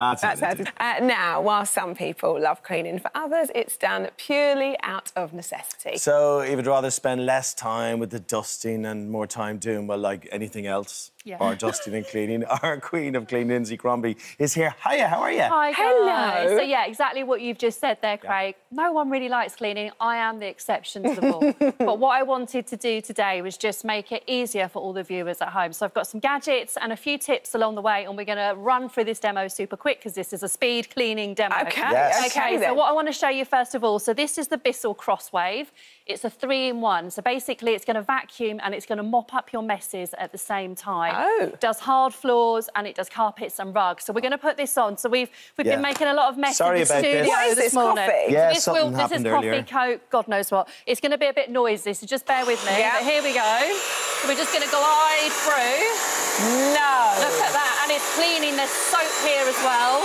That's, That's how to, uh, now, while some people love cleaning, for others, it's done purely out of necessity. So you would rather spend less time with the dusting and more time doing, well, like anything else? Yeah. Or dusting and cleaning. Our queen of clean, Lynsey Crombie, is here. Hiya, how are you? Hi, guys. Hello. So, yeah, exactly what you've just said there, Craig. No one really likes cleaning. I am the exception to the rule. but what I wanted to do today was just make it easier for all the viewers at home. So, I've got some gadgets and a few tips along the way, and we're going to run through this demo super quick because this is a speed cleaning demo. Okay, Yes. okay, so then. what I want to show you first of all, so this is the Bissell Crosswave. It's a three-in-one. So basically, it's going to vacuum and it's going to mop up your messes at the same time. Oh. It does hard floors and it does carpets and rugs. So we're going to put this on. So we've we've Yeah. been making a lot of mess Sorry in the about this. studio What is this this, morning. coffee? Yeah, So this something will, this is happened coffee, earlier. coke, God knows what. It's going to be a bit noisy, so just bear with me. Yeah. But here we go. So we're just going to glide through. No. Look at that, and it's cleaning. There's soap here as well.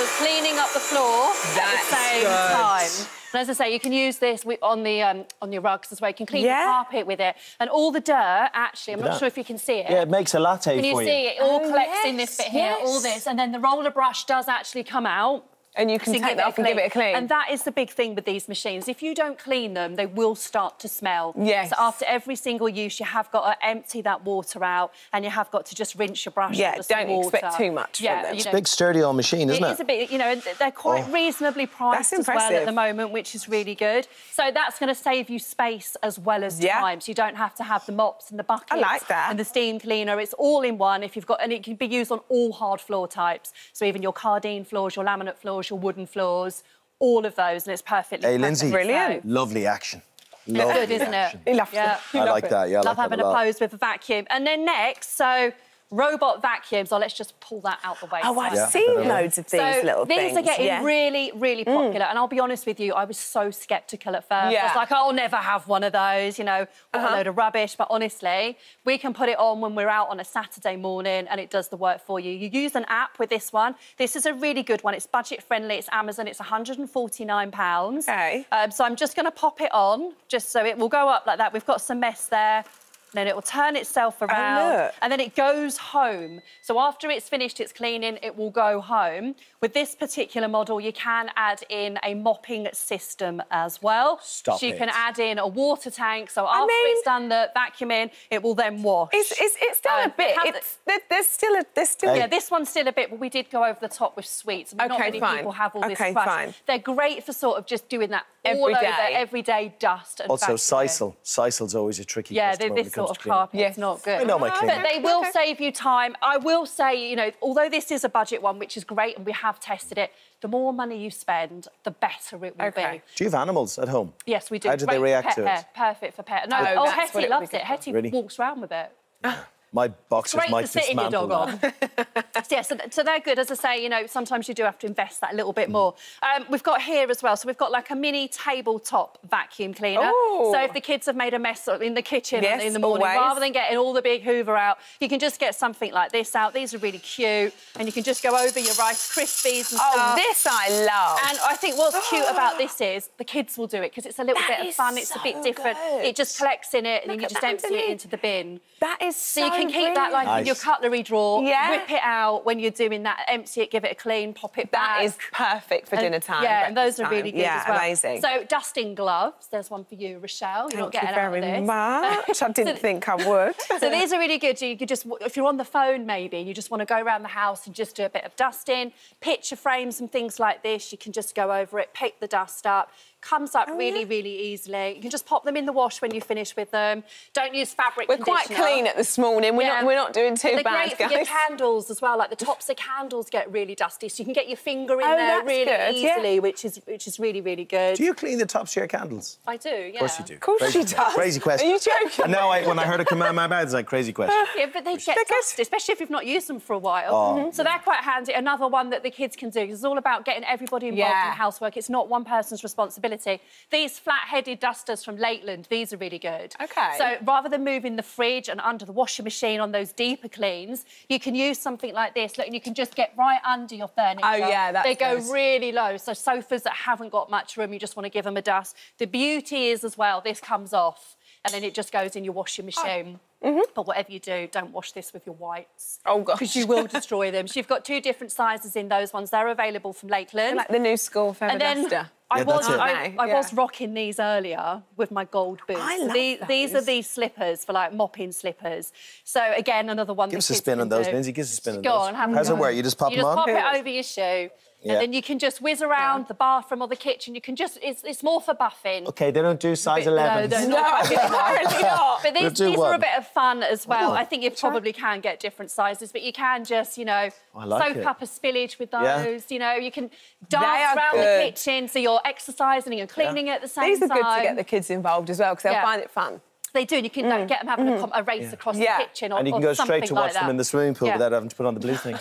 So cleaning up the floor at the same good. time. And as I say, you can use this on the um, on your rugs as well. You can clean Yeah. the carpet with it, and all the dirt. Actually, I'm not sure if you can see it. Yeah, it makes a latte Can you for see it all Oh, collects in this yes, bit here, all this, and then the roller brush does actually come out. And you can take give that it off and give it a clean. And that is the big thing with these machines. If you don't clean them, they will start to smell. Yes. So after every single use, you have got to empty that water out, and you have got to just rinse your brush. Yeah, under some don't expect water. too much from them. You It's know, Big sturdy old machine, isn't it it? is a bit, you know, and they're quite Oh. reasonably priced as well at the moment, which is really good. So that's going to save you space as well as Yeah. time. So you don't have to have the mops and the buckets I like that. and the steam cleaner. It's all in one. If you've got, and it can be used on all hard floor types. So even your Karndean floors, your laminate floors, your wooden floors, all of those, and it's perfectly. Hey, Lynsey. Brilliant. Lovely action. It's Lovely good, isn't action. it? He yeah. I loves like that, yeah. I Love like that having a a pose with a vacuum. And then next, so robot vacuums. Oh, let's just pull that out the way. Oh, I've So- seen Yeah. loads of these so little these things. are getting yeah. Mm. really, really popular. And I'll be honest with you, I was so sceptical at first. I was like, I'll never have one of those, you know, what Uh-huh. a load of rubbish. But honestly, we can put it on when we're out on a Saturday morning and it does the work for you. You use an app with this one. This is a really good one. It's budget friendly. It's Amazon. It's £149. Okay. Um, so I'm just going to pop it on, just so it will go up like that. We've got some mess there. Then it will turn itself around look. and then it goes home. So after it's finished its cleaning, it will go home. With this particular model, you can add in a mopping system as well. Stop so you it. can add in a water tank. So after mean- it's done the vacuuming, it will then wash. It's, it's, it's done Um, a bit. it It's, there, there's still a. There's still. yeah, this one's still a bit, but we did go over the top with sweets. I mean, not Okay, many fine. people have all this Okay, crush. fine. They're great for sort of just doing that Every all over everyday dust and Also, vacuuming. Sisal. Sisal's always a tricky Yeah, customer they, when this it comes sort of cleaning. carpet Yes. is not good. I know my cleaning. But they will Okay. save you time. I will say, you know, although this is a budget one, which is great, and we have tested it, the more money you spend, the better it will Okay. be. Do you have animals at home? Yes, we do. How do they Great for react to it? hair. Perfect for pet. No, Oh, oh, Hetty it loves it. Hetty Really? walks around with it. My boxers Great might for sitting your dismantle dog that. on. So, yeah, so, th- so they're good. As I say, you know, sometimes you do have to invest that a little bit more. Um, we've got here as well. So we've got like a mini tabletop vacuum cleaner. Ooh. So if the kids have made a mess in the kitchen Yes, in the morning, always. rather than getting all the big Hoover out, you can just get something like this out. These are really cute, and you can just go over your Rice Krispies and Oh, stuff. this I love. And I think what's cute about this is the kids will do it because it's a little That bit of is fun. It's a bit different. good. It just collects in it, and then you just empty it into the bin. that is So so you can oh, keep that like in your cutlery drawer, Yeah. whip it out when you're doing that, empty it, give it a clean, pop it back. That is perfect for And- dinner time. Yeah, and those are really good yeah, as well. amazing. So dusting gloves, there's one for you, Rochelle. You're not getting you very out of this. much. I didn't think I would. So these are really good. You could just, if you're on the phone maybe, you just want to go around the house and just do a bit of dusting, picture frames and things like this, you can just go over it, pick the dust up. Comes up oh, really, Oh, yeah. really easily. You can just pop them in the wash when you finish with them. Don't use fabric We're quite clean at this morning. We're Yeah. not. We're not doing too They're bad, great for guys. your candles as well. Like the tops of candles get really dusty, so you can get your finger in Oh, there that's really good, yeah. easily, which is which is really really good. Do you clean the tops of your candles? I do, yeah. Of course you do. Of course crazy, she does. Crazy question. Are you joking? And now, I, when I heard it come out of my mouth, it's like crazy question. Yeah, but they get good. dusty, especially if you've not used them for a while. Oh, Mhm. So they're quite handy. Another one that the kids can do. 'cause It's all about getting everybody involved Yeah. in housework. It's not one person's responsibility. These flat-headed dusters from Lakeland, these are really good. Okay. So rather than moving the fridge and under the washing machine on those deeper cleans, you can use something like this. Look, you can just get right under your furniture. Oh, yeah, that's They go really low. So sofas that haven't got much room, you just want to give them a dust. The beauty is as well, this comes off and then it just goes in your washing oh. machine. Mm-hmm. But whatever you do, don't wash this with your whites. Oh, gosh. Because you will destroy them. So you've got two different sizes in those ones. They're available from Lakeland. Like the new school feather and then duster. I Yeah, was. I, I Yeah. was rocking these earlier with my gold boots. I So love these, these are these slippers for like mopping slippers. So again, another one. Give the us a spin on those, do. Lynsey. Give us a spin on Go those. on, have a How's it work? You just pop you them just on? pop it over your shoe. Yeah. And then you can just whiz around the bathroom or the kitchen. You can just, it's, it's more for buffing. Okay, they don't do size No, 11. they're No, not. apparently not. But these, do these are a bit of fun as well. Oh. I think you probably can get different sizes, but you can just, you know, I like soak it. up a spillage with those. Yeah. You know, you can They dance around the kitchen so you're exercising and cleaning at the same time. These are time. good to get the kids involved as well because they'll Yeah. find it fun. They do, and you can like, get them having a, com- a race across Yeah. the kitchen or, and you can go straight something to like watch them that. in the swimming pool Yeah. without having to put on the blue things.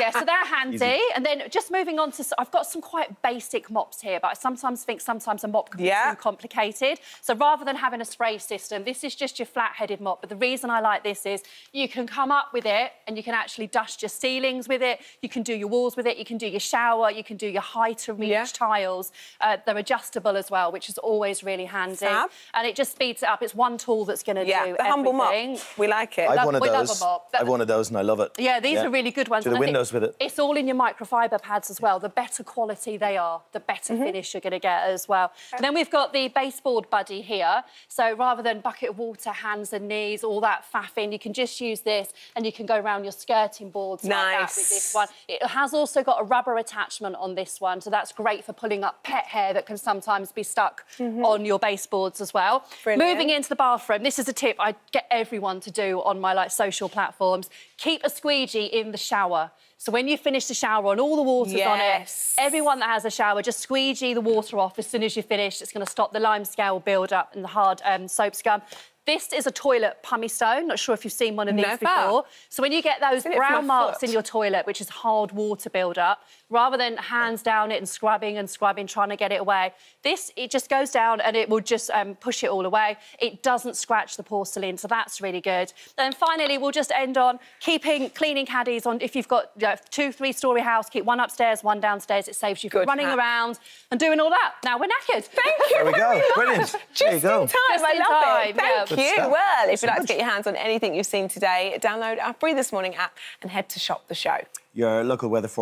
Yeah, so they're handy. Easy. And then just moving on to, I've got some quite basic mops here, but I sometimes think sometimes a mop can be Yeah. too complicated. So rather than having a spray system, this is just your flat-headed mop. But the reason I like this is you can come up with it and you can actually dust your ceilings with it. You can do your walls with it. You can do your shower. You can do your high to reach Yeah. tiles. Uh, they're adjustable as well, which is always really handy. Fab. And it just speeds it up. It's one tool that's going to Yeah, do the humble mop. We like it. I've Love- one of we those. mop. I've one of those and I love it. Yeah, these are really good ones. Do the and I think windows with it. It's all in your microfiber pads as well. The better quality they are, the better Mm-hmm. finish you're going to get as well. And then we've got the baseboard buddy here. So rather than bucket of water, hands and knees, all that faffing, you can just use this and you can go around your skirting boards like that with this one. It has also got a rubber attachment on this one, so that's great for pulling up pet hair that can sometimes be stuck on your baseboards as well. Brilliant. Moving into the bathroom, this is a tip I get everyone to do on my like social platforms. Keep a squeegee in the shower. So when you finish the shower and all the water's on it, everyone that has a shower, just squeegee the water off as soon as you finish. It's going to stop the lime scale build up and the hard um, soap scum. This is a toilet pumice stone. Not sure if you've seen one of these Never. before. So when you get those Seen it from brown marks foot. in your toilet, which is hard water build-up, rather than hands down it and scrubbing and scrubbing, trying to get it away, this, it just goes down and it will just um, push it all away. It doesn't scratch the porcelain, so that's really good. And finally, we'll just end on keeping cleaning caddies on. If you've got you know, two, three-storey house, keep one upstairs, one downstairs. It saves you from Good running hack. around and doing all that. Now we're knackered. Thank you There we very go. much. Brilliant. Just There you go. in time. Just I in love time, it. Thank yeah. Good you. stuff. Well, if So you'd like much. to get your hands on anything you've seen today, download our Free This Morning app and head to Shop the Show. Your local weather forecast.